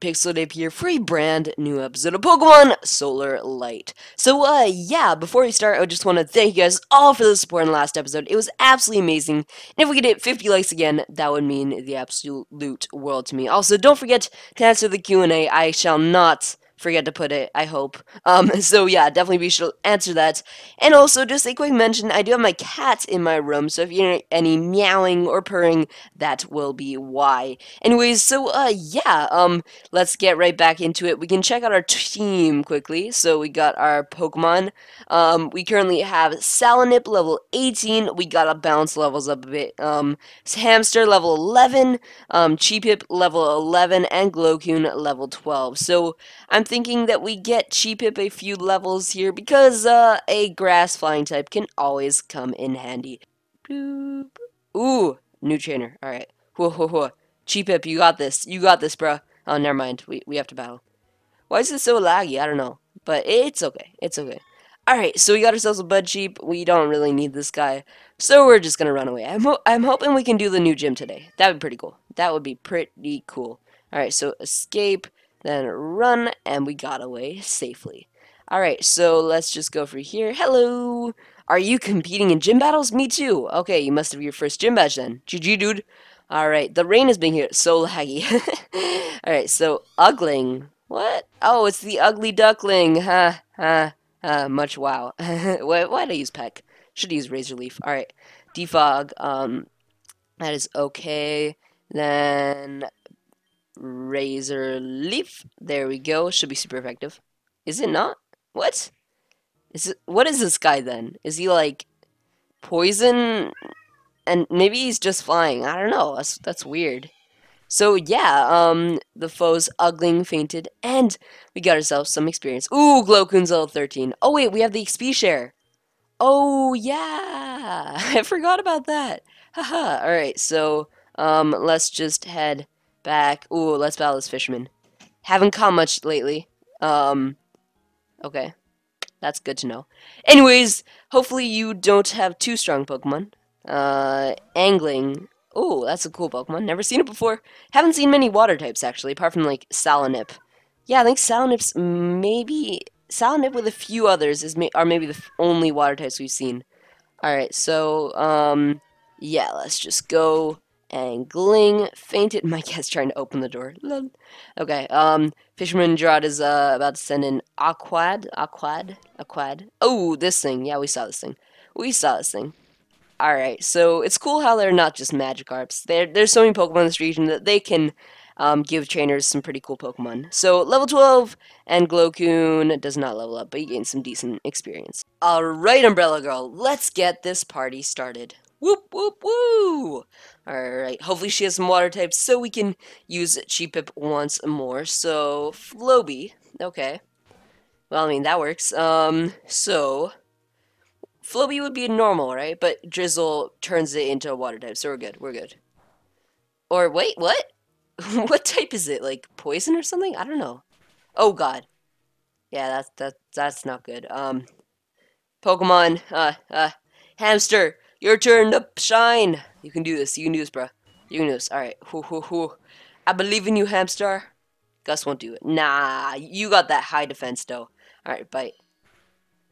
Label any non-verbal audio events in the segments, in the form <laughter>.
PixelDip here for a brand new episode of Pokemon Solar Light. So, uh, yeah, before we start, I just want to thank you guys all for the support in the last episode. It was absolutely amazing. And if we could hit 50 likes again, that would mean the absolute world to me. Also, don't forget to answer the Q&A. I shall not forget to put it, I hope. Um, <laughs> so yeah, definitely be sure to answer that. And also, just a quick mention, I do have my cat in my room, so if you hear any meowing or purring, that will be why. Anyways, so uh, yeah, um, let's get right back into it. We can check out our team quickly. So we got our Pokemon. Um, we currently have Salandit level 18. We gotta bounce levels up a bit. Um, Hamster level 11, um, Cheepip level 11, and Glowcoon level 12. So I'm thinking that we get Cheepip a few levels here because uh, a grass flying type can always come in handy. Ooh, new trainer. Alright. Whoa, whoa, whoa. Cheepip, you got this. You got this, bruh. Oh, never mind. We, we have to battle. Why is it so laggy? I don't know. But it's okay. It's okay. Alright, so we got ourselves a Bud Sheep. We don't really need this guy. So we're just gonna run away. I'm, ho I'm hoping we can do the new gym today. That would be pretty cool. That would be pretty cool. Alright, so escape then run, and we got away safely. Alright, so let's just go for here. Hello! Are you competing in gym battles? Me too! Okay, you must have your first gym badge then. GG, dude. Alright, the rain has been here. So laggy. <laughs> Alright, so Ugling. What? Oh, it's the ugly duckling. Ha, ha, ha. Much wow. <laughs> why, why'd I use Peck? Should use Razor Leaf. Alright, Defog. Um, that is okay. Then Razor Leaf. There we go. Should be super effective. Is it not? What? Is it? What is this guy then? Is he like poison? And maybe he's just flying. I don't know. That's that's weird. So yeah, um, the foe's ugling fainted, and we got ourselves some experience. Ooh, Glowcoon's level 13. Oh wait, we have the XP share. Oh yeah, <laughs> I forgot about that. Haha. All right, so um, let's just head Back. Ooh, let's battle this fisherman. Haven't caught much lately. Um, okay. That's good to know. Anyways, hopefully you don't have too strong Pokemon. Uh, angling. Ooh, that's a cool Pokemon. Never seen it before. Haven't seen many water types, actually, apart from, like, Salanip. Yeah, I think Salanip's maybe... Salanip with a few others is may are maybe the only water types we've seen. Alright, so, um, yeah, let's just go Angling. Fainted. <laughs> My cat's trying to open the door. Okay, um, Fisherman Gerard is, uh, about to send in Aquad. Aquad? Aquad. Oh, this thing. Yeah, we saw this thing. We saw this thing. Alright, so it's cool how they're not just Magikarps. There, there's so many Pokemon in this region that they can um, give trainers some pretty cool Pokemon. So, level 12, and Glowcoon does not level up, but he gains some decent experience. Alright, Umbrella Girl, let's get this party started. Whoop, whoop, woo! Alright, hopefully she has some water types so we can use Cheepip once more. So, Floby. Okay. Well, I mean, that works. Um, so... Floby would be normal, right? But Drizzle turns it into a water type, so we're good. We're good. Or, wait, what? <laughs> what type is it? Like, poison or something? I don't know. Oh, God. Yeah, that's, that, that's not good. Um, Pokemon, uh, uh, Hamster, your turn to shine. You can do this. You can do this, bro. You can do this. Alright. I believe in you, hamster. Gus won't do it. Nah, you got that high defense, though. Alright, bite.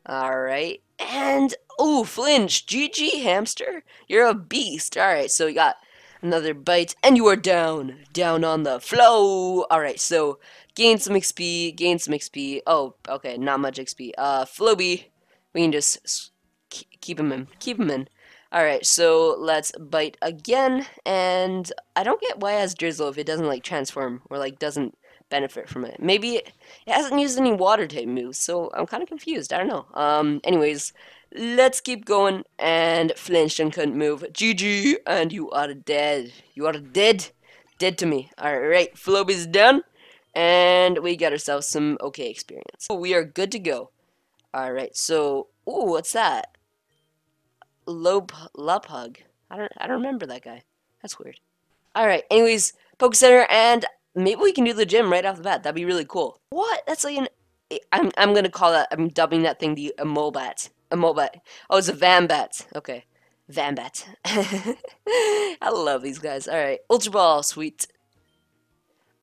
Alright. And, oh, flinch. GG, hamster. You're a beast. Alright, so we got another bite. And you are down. Down on the flow. Alright, so gain some XP. Gain some XP. Oh, okay, not much XP. Uh, Floby. We can just keep him in. Keep him in. Alright, so let's bite again, and I don't get why it has Drizzle if it doesn't, like, transform, or, like, doesn't benefit from it. Maybe it, hasn't used any water type moves, so I'm kind of confused, I don't know. Um, anyways, let's keep going, and flinched and couldn't move. GG, and you are dead. You are dead. Dead to me. Alright, Floby's done, and we got ourselves some okay experience. We are good to go. Alright, so, ooh, what's that? Lob Lopug. I don't I don't remember that guy. That's weird. Alright, anyways, Poke Center and maybe we can do the gym right off the bat. That'd be really cool. What? That's like an I'm I'm gonna call that I'm dubbing that thing the Emobat. Emobat. Oh, it's a Vambat. Okay. Vambat. <laughs> I love these guys. Alright. Ultra Ball, sweet.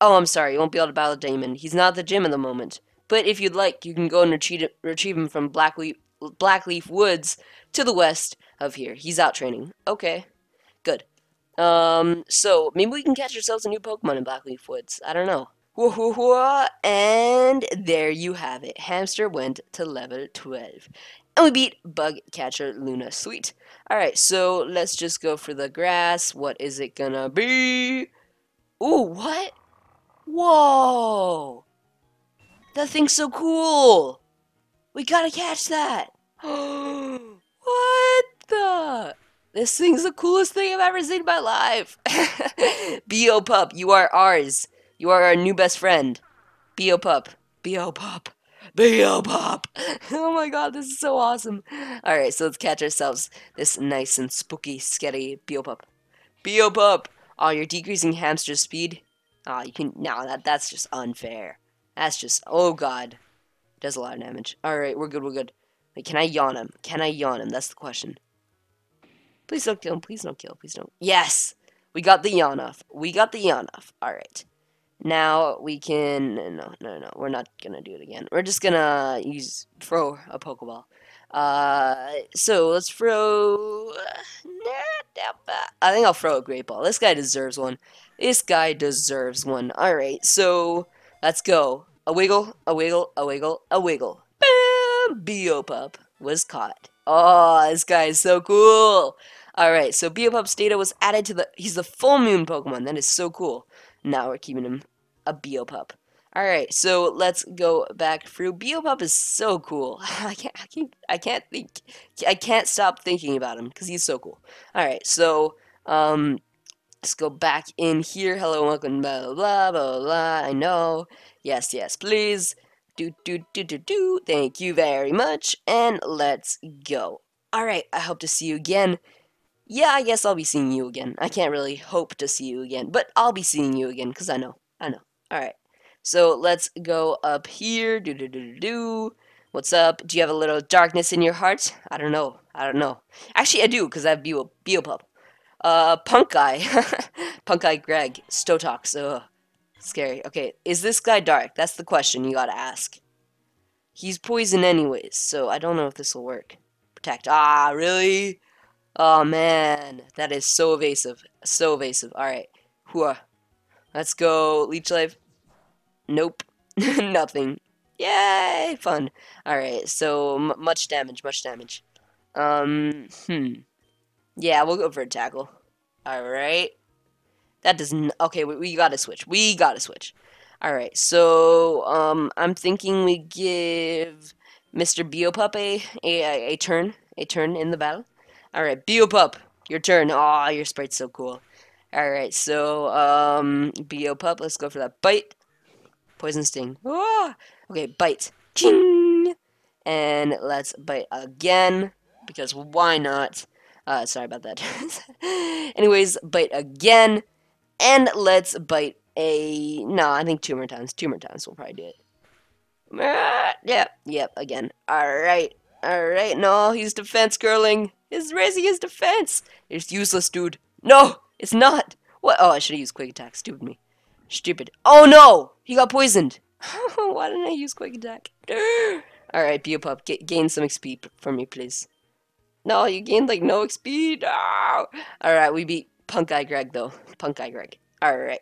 Oh, I'm sorry, you won't be able to battle Damon. He's not at the gym at the moment. But if you'd like, you can go and retrieve, retrieve him from Blackleaf, Blackleaf Woods to the west of here. He's out training. Okay, good. Um, so maybe we can catch ourselves a new Pokemon in Blackleaf Woods. I don't know. And there you have it. Hamster went to level 12. And we beat Bug Catcher Luna. Sweet. Alright, so let's just go for the grass. What is it gonna be? Ooh, what? Whoa! That thing's so cool! We gotta catch that! <gasps> what the? This thing's the coolest thing I've ever seen in my life! <laughs> Beopup, you are ours. You are our new best friend. Beopup. B.O. Pup. Beopup. <laughs> oh my god, this is so awesome. Alright, so let's catch ourselves this nice and spooky, scary Beopup. B.O. Pup. Oh, you're decreasing hamster speed? Oh, you can... No, that, that's just unfair. That's just... Oh god. Does a lot of damage. Alright, we're good, we're good. Wait, can I yawn him? Can I yawn him? That's the question. Please don't kill him. Please don't kill him. Please don't. Yes! We got the yawn off. We got the yawn off. Alright. Now we can, no, no, no, we're not gonna do it again. We're just gonna use, throw a Pokeball. Uh, so let's throw, I think I'll throw a Great Ball. This guy deserves one. This guy deserves one. Alright, so let's go. A wiggle, a wiggle, a wiggle, a wiggle. Bam! Beopup was caught. Oh, this guy is so cool. Alright, so Beopup's data was added to the, he's the full moon Pokemon. That is so cool. Now we're keeping him a Beopup. Alright, so let's go back through. Beopup is so cool. <laughs> I can't, I can't, I can't think, I can't stop thinking about him because he's so cool. Alright, so, um, let's go back in here. Hello, welcome, blah, blah, blah, blah, I know. Yes, yes, please. Do, do, do, do, do. Thank you very much. And let's go. Alright, I hope to see you again yeah, I guess I'll be seeing you again. I can't really hope to see you again, but I'll be seeing you again, because I know. I know. Alright. So let's go up here. Do do do do do. What's up? Do you have a little darkness in your heart? I don't know. I don't know. Actually, I do, because I have Bio Beopup. Uh, Punk Guy. <laughs> Punk Guy Greg. Stotox. Ugh. Scary. Okay, is this guy dark? That's the question you gotta ask. He's poison anyways, so I don't know if this will work. Protect. Ah, really? Oh man, that is so evasive. So evasive. Alright. Whoa. Let's go. Leech Life. Nope. <laughs> Nothing. Yay! Fun. Alright, so much damage, much damage. Um, hmm. Yeah, we'll go for a tackle. Alright. That doesn't... Okay, we, we gotta switch. We gotta switch. Alright, so, um, I'm thinking we give Mr. Beopup a, a, a turn. A turn in the battle. Alright, Beopup, your turn. Aw, your sprite's so cool. Alright, so, um, Beopup, let's go for that bite. Poison Sting. Oh! Okay, bite. Ching! And let's bite again, because why not? Uh, sorry about that. <laughs> Anyways, bite again, and let's bite a... No, I think two more times. Two more times, we'll probably do it. Ah, yep, yeah, yep, again. Alright, alright, no, he's defense curling is raising his defense. It's useless, dude. No, it's not. What? Oh, I should have used quick attack. Stupid me. Stupid. Oh no! He got poisoned. <laughs> Why didn't I use quick attack? <gasps> Alright, Beopup, gain some XP for me, please. No, you gained like no XP. No! Alright, we beat Punk Guy Greg though. Punk Guy Greg. Alright.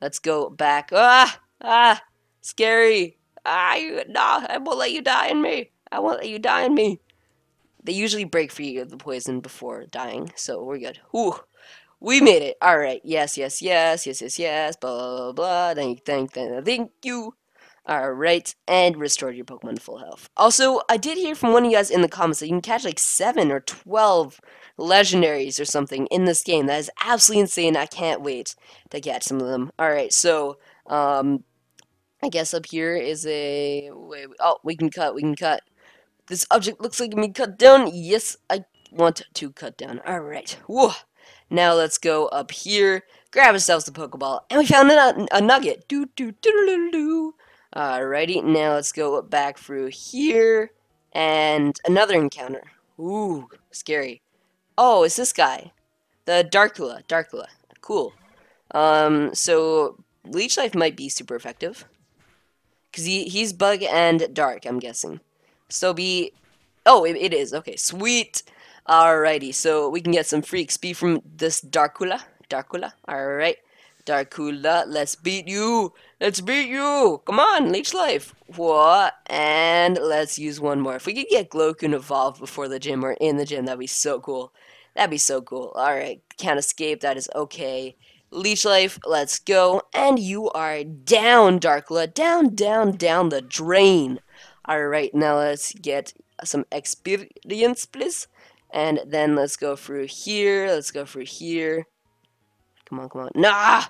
Let's go back. Ah! Ah! Scary! Ah! You, no! I won't let you die in me! I won't let you die in me! They usually break free of the poison before dying, so we're good. Whew. We made it. Alright. Yes, yes, yes, yes, yes, yes. Blah, blah, blah. Thank, thank, thank, thank you. Alright. And restored your Pokemon to full health. Also, I did hear from one of you guys in the comments that you can catch like 7 or 12 legendaries or something in this game. That is absolutely insane. I can't wait to catch some of them. Alright, so, um, I guess up here is a... Wait, oh, we can cut, we can cut. This object looks like it can cut down. Yes, I want to cut down. Alright. Whoa. Now let's go up here, grab ourselves the Pokeball, and we found a, a nugget. Do, do, do, do, do. Alrighty, now let's go back through here, and another encounter. Ooh, scary. Oh, it's this guy. The Darkula. Darkula. Cool. Um, so, Leech Life might be super effective. Because he, he's bug and dark, I'm guessing. So be... Oh, it, it is. Okay, sweet. Alrighty, so we can get some free XP from this Darkula. Darkula, alright. Darkula, let's beat you. Let's beat you. Come on, Leech Life. What? And let's use one more. If we could get Glowcoon evolved before the gym or in the gym, that'd be so cool. That'd be so cool. Alright, can't escape. That is okay. Leech Life, let's go. And you are down, Darkula. Down, down, down the drain. Alright, now let's get some experience, please. And then let's go through here. Let's go through here. Come on, come on. Nah!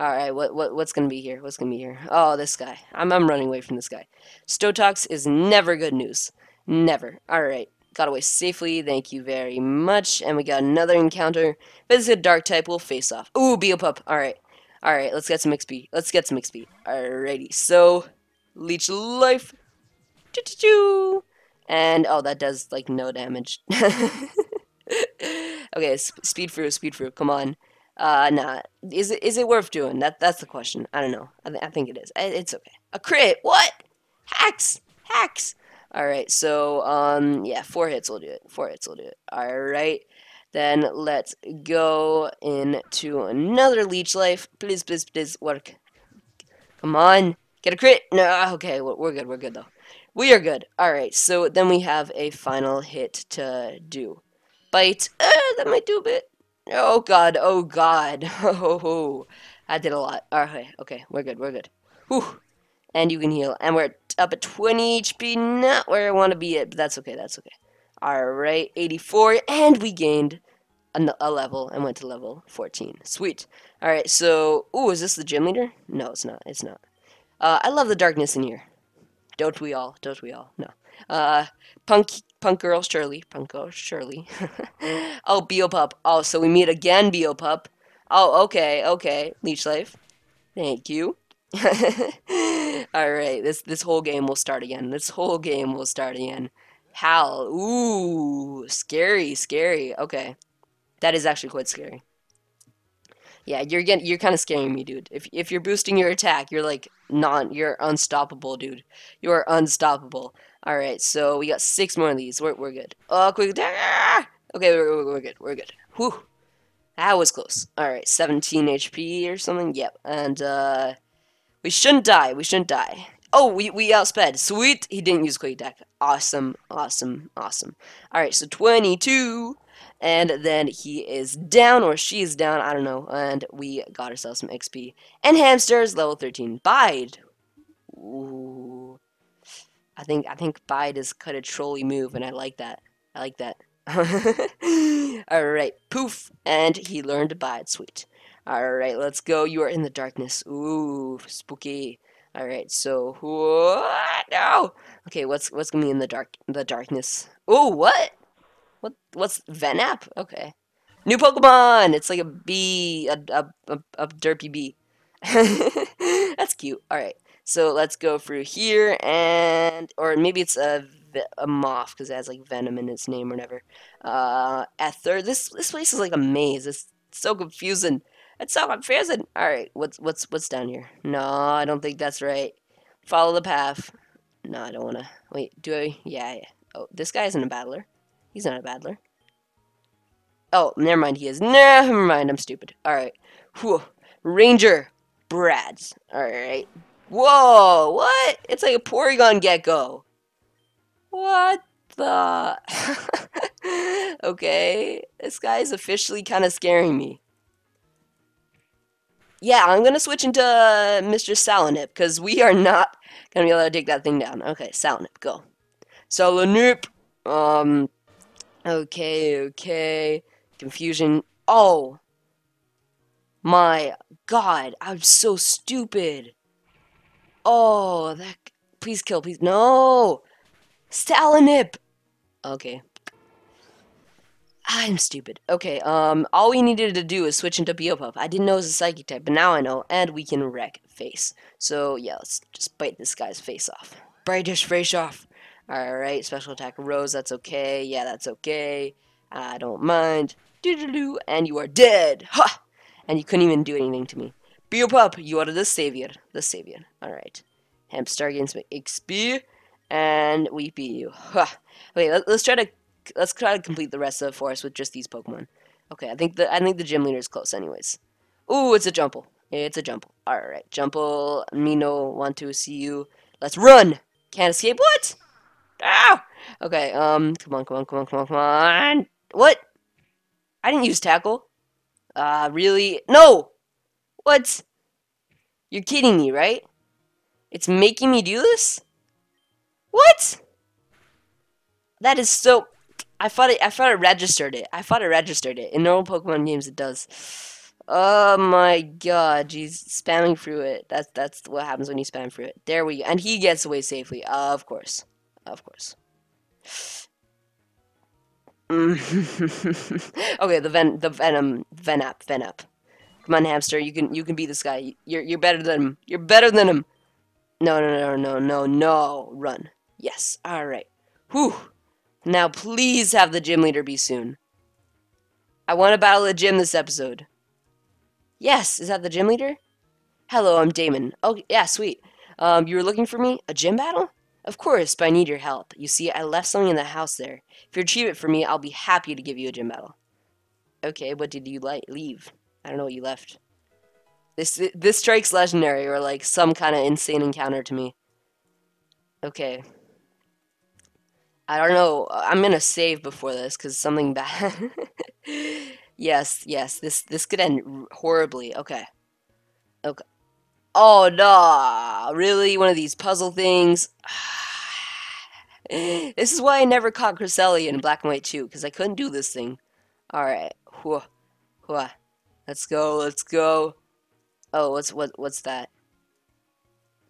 Alright, what, what what's gonna be here? What's gonna be here? Oh, this guy. I'm, I'm running away from this guy. Stotox is never good news. Never. Alright. Got away safely. Thank you very much. And we got another encounter. This is a dark type. We'll face off. Ooh, Beopup. Alright. Alright, let's get some XP. Let's get some XP. Alrighty. So, Leech Life. Choo -choo -choo. And, oh, that does, like, no damage. <laughs> okay, speed through, speed through. Come on. Uh, nah. Is it is it worth doing? That that's the question. I don't know. I, th I think it is. It's okay. A crit? What? Hacks? Hacks? All right. So um, yeah, four hits will do it. Four hits will do it. All right. Then let's go into another leech life. Please, please, please work. Come on. Get a crit. No. Okay. We're good. We're good though. We are good. All right. So then we have a final hit to do. Bite. Uh, that might do a bit. Oh god, oh god. <laughs> Oh, I did a lot. Okay, okay, we're good, we're good. Whew. And you can heal. And we're up at 20 HP, not where I want to be at, but that's okay, that's okay. Alright, 84, and we gained a, a level and went to level 14. Sweet. Alright, so, ooh, is this the gym leader? No, it's not, it's not. Uh, I love the darkness in here. Don't we all? Don't we all? No. Uh, Punk Punk Girl Shirley. Punk Girl Shirley. Mm. <laughs> oh, Beopup. Oh, so we meet again, Beopup. Oh, okay, okay. Leech Life. Thank you. <laughs> Alright, this this whole game will start again. This whole game will start again. Hal. Ooh, scary, scary. Okay. That is actually quite scary. Yeah, you're getting you're kind of scaring me, dude. If if you're boosting your attack, you're like non you're unstoppable, dude. You are unstoppable. All right, so we got six more of these. We're we're good. Oh, quick! Ah! Okay, we're, we're good. We're good. Whew. That was close. All right, 17 HP or something. Yep. And uh, we shouldn't die. We shouldn't die. Oh, we we outsped. Sweet. He didn't use quick attack. Awesome. Awesome. Awesome. All right, so 22 and then he is down or she is down I don't know and we got ourselves some XP and hamsters level 13 bide Ooh. I think I think bide is cut a trolly move and I like that. I like that. <laughs> Alright poof. And he learned bide sweet. Alright let's go. You are in the darkness. Ooh spooky. Alright so what? No. Okay. What's what's gonna be in the dark the darkness? Oh what? What? What's Venap? Okay. New Pokemon! It's like a bee, a, a, a, a derpy bee. <laughs> That's cute. Alright, so let's go through here and, or maybe it's a, a moth because it has like venom in its name or whatever. Uh, Ether. This this place is like a maze. It's so confusing. It's so confusing. Alright, what's what's what's down here? No, I don't think that's right. Follow the path. No, I don't wanna. Wait, do I? Yeah, yeah. Oh, this guy isn't a battler. He's not a battler. Oh, never mind, he is. Never mind, I'm stupid. Alright. Whew. Ranger. Brads. Alright. Whoa, what? It's like a Porygon Gecko. What the? <laughs> okay, this guy's officially kind of scaring me. Yeah, I'm gonna switch into uh, Mr. Salandit, because we are not gonna be able to take that thing down. Okay, Salandit, go. Salandit! Um, Okay, okay. Confusion. Oh! My god, I'm so stupid. Oh, that. Please kill, please. No! Salandit! Okay. I'm stupid. Okay, um, all we needed to do is switch into Beopup. I didn't know it was a Psychic type, but now I know, and we can wreck face. So, yeah, let's just bite this guy's face off. Bite his face off. Alright, special attack Rose, that's okay. Yeah, that's okay. I don't mind. Doo -doo -doo, and you are dead. Ha! And you couldn't even do anything to me. Beopup, you are the savior. The savior. Alright. Hamster gains me XP. And we beat you. Huh. Okay, let, us try to let's try to complete the rest of the forest with just these Pokemon. Okay, I think the I think the gym leader is close anyways. Ooh, it's a Jumple. It's a Jumple. Alright, Jumple, Mino, want to see you. Let's run! Can't escape. What? Ah! Okay, um, come on, come on, come on, come on, come on. What? I didn't use tackle. Uh, really? No! What? You're kidding me, right? It's making me do this? What? That is so... I thought it. I thought it registered it. I thought it registered it. In normal Pokemon games, it does. Oh my god, he's spamming through it. That's that's what happens when you spam through it. There we go. And he gets away safely. Uh, of course. Of course. <laughs> okay, the ven the venom venap venap. Come on, hamster. You can you can beat this guy. You're you're better than him. You're better than him. No no no no no no. Run. Yes. All right. Whew. Now please have the gym leader be soon. I want to battle the gym this episode. Yes. Is that the gym leader? Hello, I'm Damon. Oh yeah, sweet. Um, you were looking for me? A gym battle? Of course, but I need your help. You see, I left something in the house there. If you retrieve it for me, I'll be happy to give you a gym battle. Okay, what did you like leave? I don't know what you left. This this strikes legendary or like some kind of insane encounter to me. Okay. I don't know. I'm gonna save before this because something <laughs> bad. yes, yes. This this could end horribly. Okay. Okay. Oh no! Really, one of these puzzle things. <sighs> this is why I never caught Cresselia in Black and White 2, because I couldn't do this thing. Alright. Let's go, let's go. Oh, what's what what's that?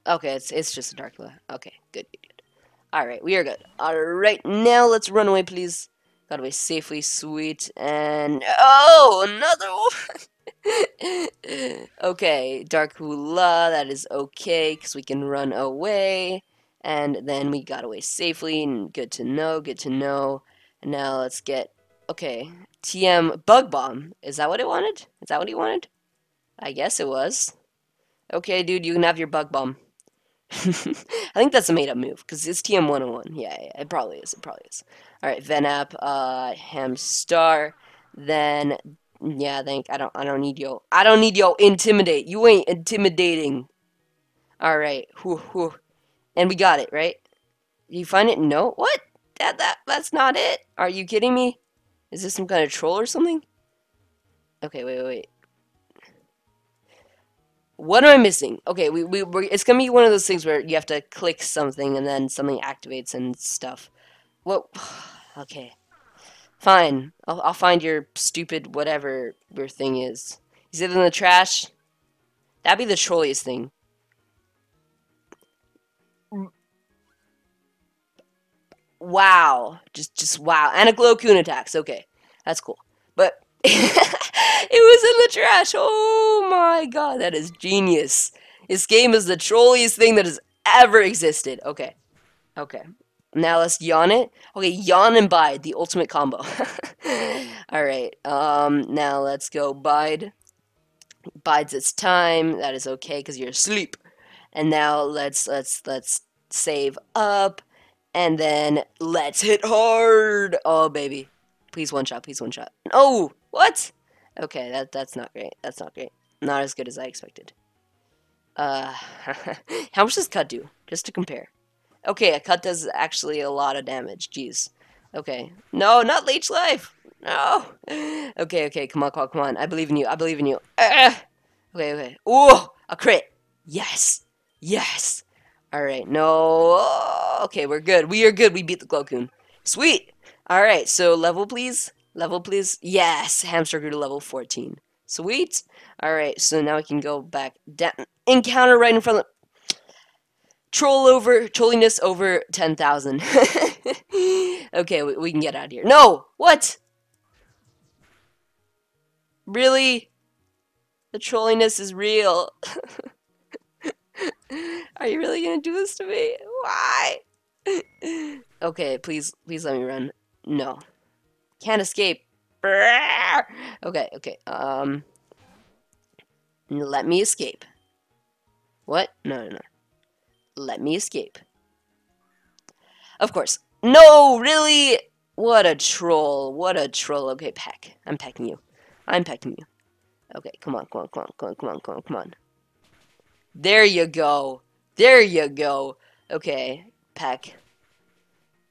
Okay, it's it's just a Darkula. Okay, good, good, good. Alright, we are good. Alright, now let's run away, please. Got away safely, sweet, and oh, another one. <laughs> okay, Darkula, that is okay, because we can run away. And then we got away safely, and good to know, good to know. And now let's get, okay, TM Bug Bomb. Is that what it wanted? Is that what he wanted? I guess it was. Okay, dude, you can have your Bug Bomb. <laughs> I think that's a made-up move, because it's TM 101. Yeah, yeah, it probably is, it probably is. Alright, Venap, uh, Hamstar, then, yeah, I think, I don't, I don't need yo, I don't need yo intimidate. You ain't intimidating. Alright, whew, whew. And we got it, right? You find it? No? What? That, that, that's not it? Are you kidding me? Is this some kind of troll or something? Okay, wait, wait, wait. What am I missing? Okay, we, we, it's gonna be one of those things where you have to click something and then something activates and stuff. What? <sighs> Okay. Fine. I'll, I'll find your stupid whatever your thing is. Is it in the trash? That'd be the trolliest thing. Wow. Just just wow. And a Glowcoon attacks. Okay. That's cool. But <laughs> it was in the trash. Oh my god, that is genius. This game is the trolliest thing that has ever existed. Okay. Okay. Now let's yawn it. Okay, yawn and bide, the ultimate combo. <laughs> Alright, um, now let's go bide. Bides its time. That is okay because you're asleep. And now let's let's let's save up. And then let's hit hard. Oh, baby. Please one shot. Please one shot. Oh, what? Okay, that that's not great. That's not great. Not as good as I expected. Uh, <laughs> how much does cut do? Just to compare. Okay, a cut does actually a lot of damage. Jeez. Okay. No, not leech life. No. Okay, okay. Come on, come on, come on. I believe in you. I believe in you. Uh, okay, okay. Ooh, a crit. Yes. Yes. All right. No. Okay, we're good. We are good. We beat the Glowcoon. Sweet. All right. So level, please. Level, please. Yes. Hamster grew to level 14. Sweet. All right. So now we can go back down. Encounter right in front of. Troll over, trolliness over 10,000. <laughs> okay, we, we, can get out of here. No! What? Really? The trolliness is real. <laughs> Are you really gonna do this to me? Why? <laughs> okay, please, please let me run. No. Can't escape. <laughs> Okay, okay, um... Let me escape. What? No, no, no. Let me escape. Of course. No, really? What a troll. What a troll. Okay, peck. I'm pecking you. I'm pecking you. Okay, come on, come on, come on, come on, come on, come on, come on. There you go. There you go. Okay, peck.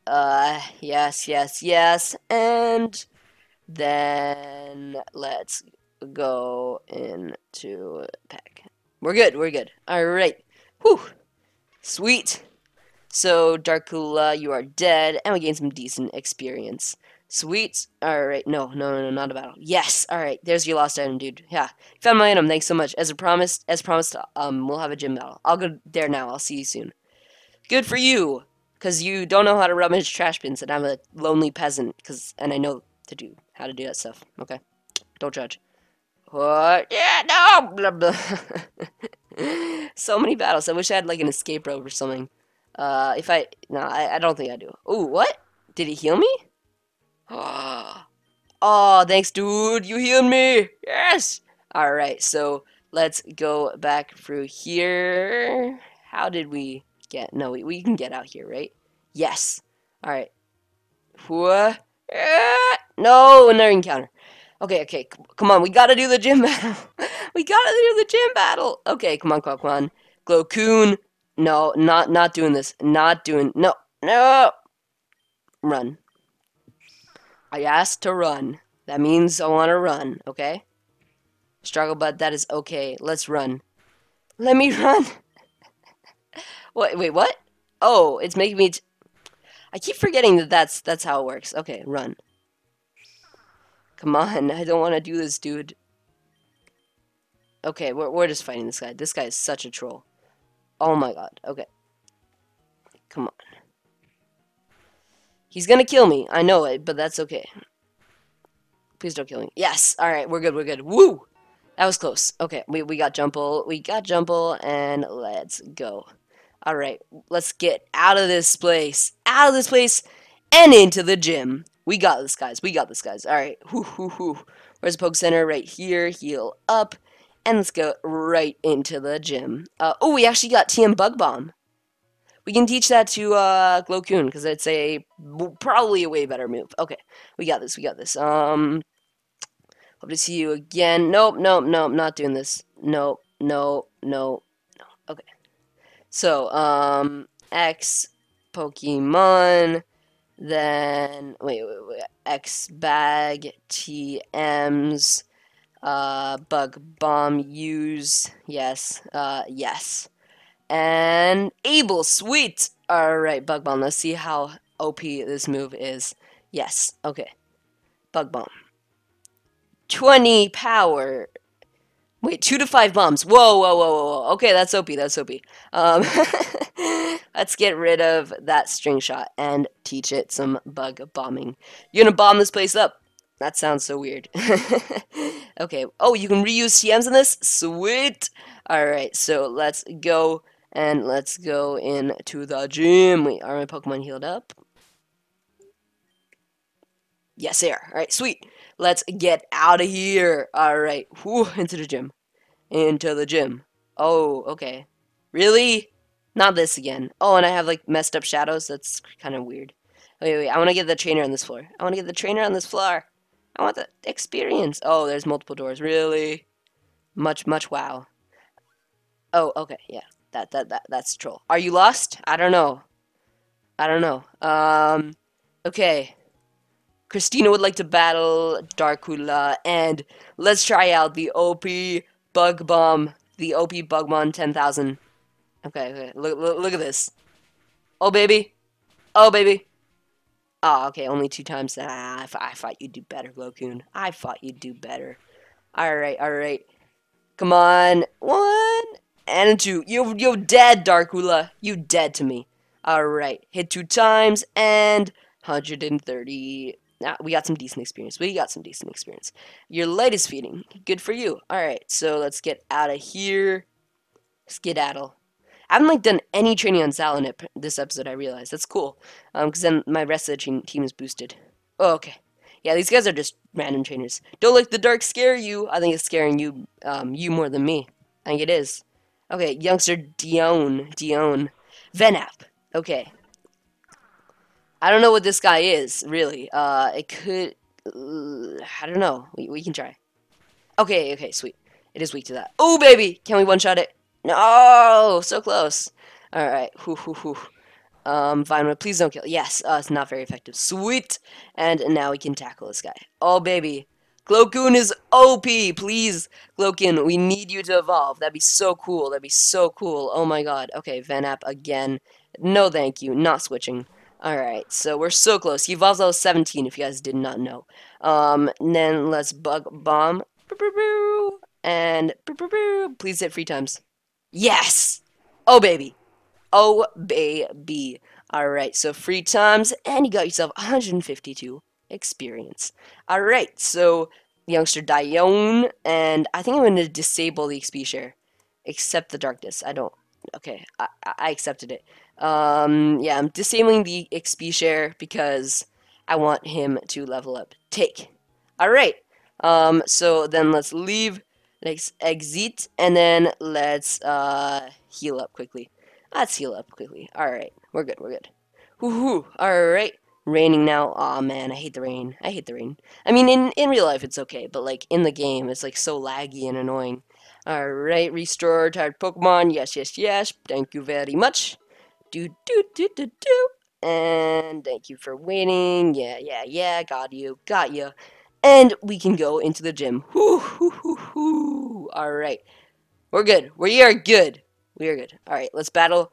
Uh, yes, yes, yes. And then let's go into peck. We're good, we're good. Alright. Whew. Sweet. So, Darkula, you are dead, and we gain some decent experience. Sweet. Alright, no, no, no, not a battle. Yes, alright, there's your lost item, dude. Yeah, found my item, thanks so much. As a promised, as promised, um, we'll have a gym battle. I'll go there now, I'll see you soon. Good for you, because you don't know how to rummage trash bins, and I'm a lonely peasant, because, and I know to do, how to do that stuff, okay? Don't judge. What? Yeah, no! Blah, blah. <laughs> so many battles, I wish I had, like, an escape rope or something. Uh, if I, no, I, I don't think I do. Oh, what? Did he heal me? <gasps> oh, thanks, dude. You healed me. Yes. All right, so let's go back through here. How did we get? No, we, we can get out here, right? Yes. All right. What? Eh, no, another encounter. Okay, okay, come on. We gotta do the gym <laughs> battle. we gotta do the gym battle. Okay, come on, come on, come on. Glowcoon. No, not not doing this. Not doing. No, no. Run. I asked to run. That means I want to run, okay? Struggle, but that is okay. Let's run. Let me <laughs> run. wait, wait, what? Oh, it's making me. I keep forgetting that that's that's how it works. Okay, run. Come on, <laughs> I don't want to do this, dude. Okay, we're we're just fighting this guy. This guy is such a troll. Oh my god. Okay. Come on. He's gonna kill me. I know it, but that's okay. Please don't kill me. Yes! Alright, we're good, we're good. Woo! That was close. Okay, we, we got Jumple. We got Jumple, and let's go. Alright, let's get out of this place. Out of this place, and into the gym. We got this, guys. We got this, guys. Alright, whoo, whoo, whoo. Where's the Poke Center? Right here. Heal up. And let's go right into the gym. Uh, oh, we actually got TM Bug Bomb. We can teach that to uh, Glowcoon, because it's a probably a way better move. Okay, we got this, we got this. Um, hope to see you again. Nope, nope, nope, not doing this. Nope, no, no, no. Okay. So, um, X Pokemon, then, wait, wait, wait, X Bag, TMs, uh, Bug Bomb, use, yes, uh, yes. And Able, sweet! Alright, Bug Bomb, let's see how OP this move is. Yes, okay. Bug Bomb. 20 power. Wait, 2 to 5 bombs. Whoa, whoa, whoa, whoa, whoa. Okay, that's OP, that's OP. Um, <laughs> let's get rid of that string shot and teach it some bug bombing. You're gonna bomb this place up. That sounds so weird. <laughs> okay. Oh, you can reuse TMs in this? Sweet! Alright, so let's go and let's go into the gym. Wait, are my Pokemon healed up? Yes, they are. Alright, sweet. Let's get out of here. Alright, into the gym. Into the gym. Oh, okay. Really? Not this again. Oh, and I have, like, messed up shadows. That's kind of weird. Wait, wait, I want to get the trainer on this floor. I want to get the trainer on this floor. I want the experience. Oh, there's multiple doors. Really? Much, much wow. Oh, okay, yeah. That that that that's troll. Are you lost? I don't know. I don't know. Um okay. Christina would like to battle Darkula and let's try out the OP Bug Bomb, the OP Bug Bomb 10,000. Okay, okay. Look, look look at this. Oh baby. Oh baby. Oh, okay, only two times. Ah, I, I thought you'd do better, Glowcoon. I thought you'd do better. Alright, alright. Come on. One, and two. You, you're dead, Darkula. You dead to me. Alright. Hit two times and 130. Now, we got some decent experience. We got some decent experience. Your light is feeding. Good for you. Alright, so let's get out of here. Skedaddle. I haven't like done any training on Salandit this episode, I realized. That's cool. Um, because then my rest of the team is boosted. Oh, okay. Yeah, these guys are just random trainers. Don't let the dark scare you. I think it's scaring you, um, you more than me. I think it is. Okay, youngster Dion. Dion. Venap. Okay. I don't know what this guy is, really. Uh, it could... Uh, I don't know. We, we can try. Okay, okay, sweet. It is weak to that. Oh, baby! Can we one-shot it? No! So close. Alright. Whoo, whoo, whoo. Um, Vine please don't kill. Yes, uh, it's not very effective. Sweet! And now we can tackle this guy. Oh, baby. Glowcoon is OP! Please, Glowcoon, we need you to evolve. That'd be so cool. That'd be so cool. Oh my god. Okay, Venap again. No thank you. Not switching. Alright, so we're so close. He evolves level 17 if you guys did not know. Um, then let's bug bomb. And please hit free times. Yes! Oh baby. Oh baby. Alright, so free times, and you got yourself 152 experience. Alright, so youngster Dione, and I think I'm going to disable the XP share. Accept the darkness. I don't. Okay, I, I accepted it. Um, yeah, I'm disabling the XP share because I want him to level up. Take. Alright. Um, so then let's leave. Let's exit. And then let's uh, heal up quickly. Let's heal up quickly. Alright. We're good. We're good. Woohoo. Alright. Raining now. Aw, oh, man. I hate the rain. I hate the rain. I mean, in, in real life, it's okay. But, like, in the game, it's, like, so laggy and annoying. Alright. Restore tired Pokemon. Yes, yes, yes. Thank you very much do do do do do. And thank you for waiting. Yeah, yeah, yeah. Got you. Got you. And we can go into the gym. Whoo, hoo, hoo, hoo. All right. We're good. We are good. We are good. All right. Let's battle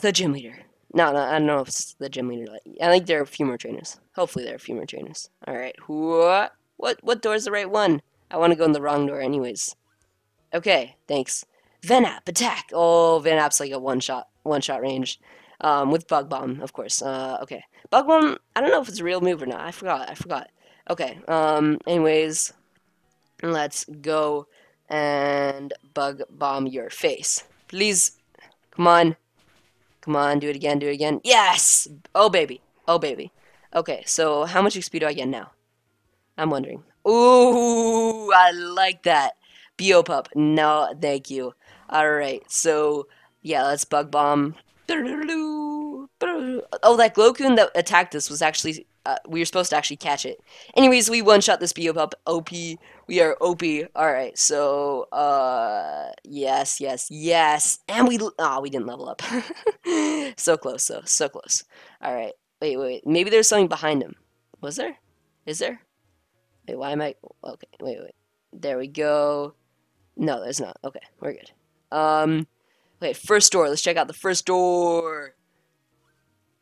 the gym leader. No, no, I don't know if it's the gym leader. I think there are a few more trainers. Hopefully there are a few more trainers. All right. What? What? What door is the right one? I want to go in the wrong door anyways. Okay. Thanks. Venap, attack! Oh, Venap's like a one-shot one-shot range. Um, with Bug Bomb, of course. Uh, okay. Bug Bomb, I don't know if it's a real move or not. I forgot. I forgot. Okay. Um, anyways, let's go and Bug Bomb your face. Please. Come on. Come on, do it again, do it again. Yes! Oh, baby. Oh, baby. Okay, so how much XP do I get now? I'm wondering. Ooh, I like that. Beopup. No, thank you. Alright, so yeah, let's bug bomb. Oh, that Glowcoon that attacked us was actually uh, we were supposed to actually catch it. Anyways, we one shot this Beopup. OP. We are OP. Alright, so, uh, yes, yes, yes. And we, oh, we didn't level up. <laughs> so close, though. So close. Alright. Wait, wait, wait. Maybe there's something behind him. Was there? Is there? Wait, why am I, okay, wait, wait. There we go. No, there's not. Okay, we're good. Um, okay, first door. Let's check out the first door.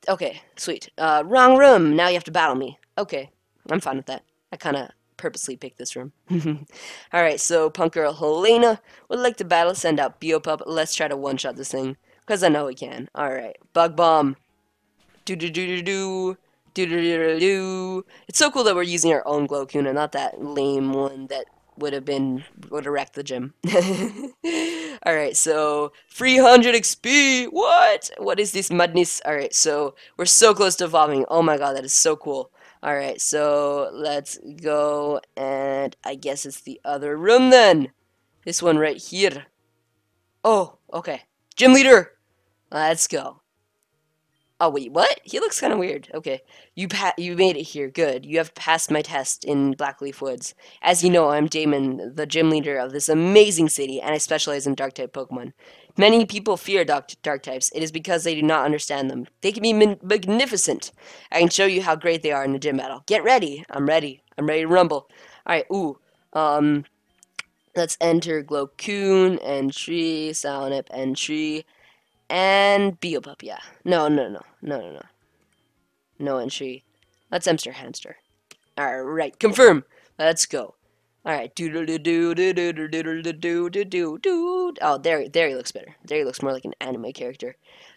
Okay, sweet. Uh, wrong room. Now you have to battle me. Okay, I'm fine with that. I kind of purposely picked this room. <laughs> Alright, so punk girl Helena would like to battle. Send out Beopup. Let's try to one-shot this thing. Because I know we can. Alright, Bug Bomb. Do-do-do-do-do. Do-do-do-do-do. It's so cool that we're using our own Glowcoon and not that lame one that would have been mm. would have wrecked the gym. <laughs> All right, so 300 XP. What? What is this madness? All right, so we're so close to evolving. Oh my god, that is so cool. All right, so let's go, and I guess it's the other room then. This one right here. Oh, okay. Gym leader. Let's go. Oh wait, what? He looks kind of weird. Okay, you pa you made it here. Good. You have passed my test in Blackleaf Woods. As you know, I'm Damon, the gym leader of this amazing city, and I specialize in Dark-type Pokemon. Many people fear dark, dark types. It is because they do not understand them. They can be magnificent. I can show you how great they are in a gym battle. Get ready. I'm ready. I'm ready to rumble. All right. Ooh. Um. Let's enter Glowcoon, entry, Salamip, entry, and Beopup, yeah. No, no, no. No, no, no. No entry. Let's Emster Hamster. Alright, confirm. Let's go. Alright. Do do do do do do do do do do do do do. Oh, there, there he looks better. There he looks more like an anime character.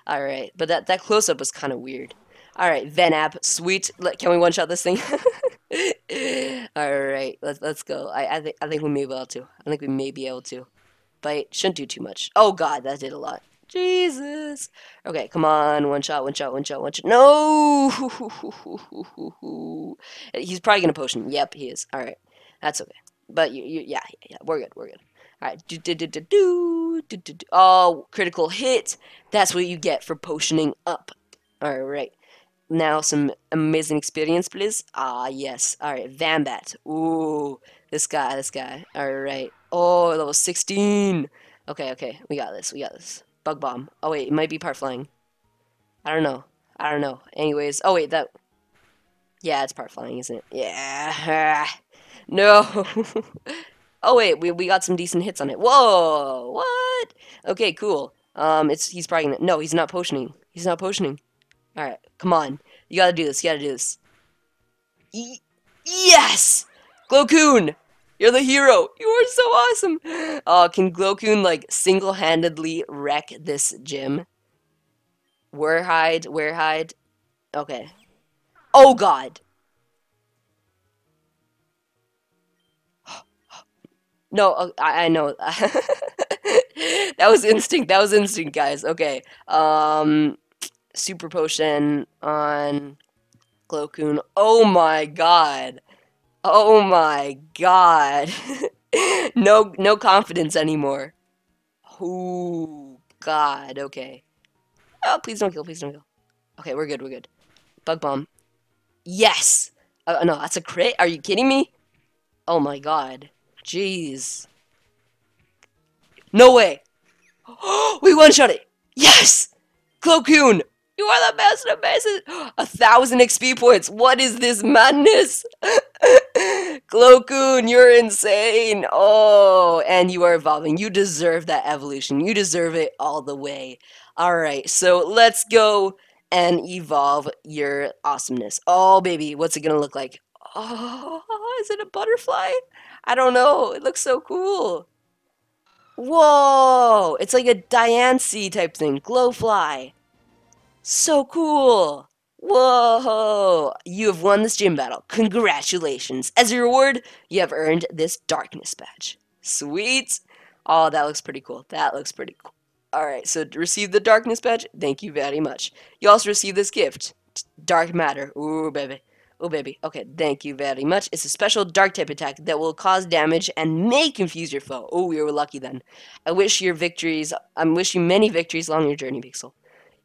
Alright, but that, that close-up was kind of weird. Alright, Venap, sweet. Can we one-shot this thing? <laughs> Alright, let's, let's go. I, I, th I think we may be able to. I think we may be able to. But shouldn't do too much. Oh god, that did a lot. Jesus. Okay, come on. One shot, one shot, one shot, one shot. No! <laughs> He's probably going to potion. Yep, he is. All right. That's okay. But, you, you, yeah, yeah, we're good. We're good. All right. Do, do, do, do, do, do, do, do. Oh, critical hit. That's what you get for potioning up. All right. Now, some amazing experience, please. Ah, yes. All right. Vambat. Ooh, this guy, this guy. All right. Oh, level 16. Okay, okay. We got this. We got this. Bug bomb. Oh, wait. It might be part flying. I don't know. I don't know. Anyways. Oh, wait. That. Yeah, it's part flying, isn't it? Yeah. <laughs> No. <laughs> oh, wait. We, we got some decent hits on it. Whoa. What? Okay, cool. Um, it's he's probably gonna. No, he's not potioning. He's not potioning. Alright, come on. You gotta do this. You gotta do this. Yes! Glowcoon! You're the hero! You are so awesome! Uh, can Glowcoon, like, single-handedly wreck this gym? Warehide, Warehide. Okay. Oh, God! <gasps> no, uh, I, I know. <laughs> that was instinct. That was instinct, guys. Okay. Um super potion on Glowcoon. Oh my god. Oh my god. <laughs> no no confidence anymore. Oh god, okay. Oh, please don't kill, please don't kill. Okay, we're good, we're good. Bug bomb. Yes! Uh, no, that's a crit? Are you kidding me? Oh my god. Jeez. No way! <gasps> we one-shot it! Yes! Glowcoon! You are the best of the bases. A thousand XP points. What is this madness? <laughs> Glowcoon, you're insane. Oh, and you are evolving. You deserve that evolution. You deserve it all the way. All right, so let's go and evolve your awesomeness. Oh, baby, what's it gonna look like? Oh, is it a butterfly? I don't know. It looks so cool. Whoa! It's like a Diancie type thing. Glowfly. So cool! Whoa! You have won this gym battle. Congratulations! As a reward, you have earned this darkness badge. Sweet! Oh, that looks pretty cool. That looks pretty cool. Alright, so receive the darkness badge, thank you very much. You also receive this gift. Dark matter. Ooh, baby. Oh, baby. Okay, thank you very much. It's a special dark type attack that will cause damage and may confuse your foe. Oh, we were lucky then. I wish your victories, I wish you many victories along your journey, Pixel.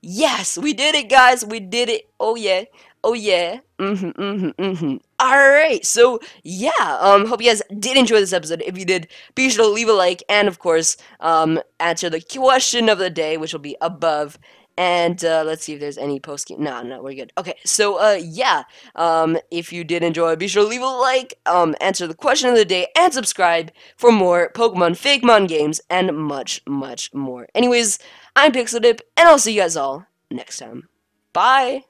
Yes, we did it, guys. We did it. Oh yeah. Oh yeah. Mm-hmm. Mm-hmm. Mm-hmm. All right. So yeah. Um. Hope you guys did enjoy this episode. If you did, be sure to leave a like and of course, um, answer the question of the day, which will be above. And uh, let's see if there's any post. No, no, we're good. Okay, so uh, yeah. Um, if you did enjoy, be sure to leave a like, um, answer the question of the day, and subscribe for more Pokemon Fakemon games and much, much more. Anyways, I'm PixelDip, and I'll see you guys all next time. Bye.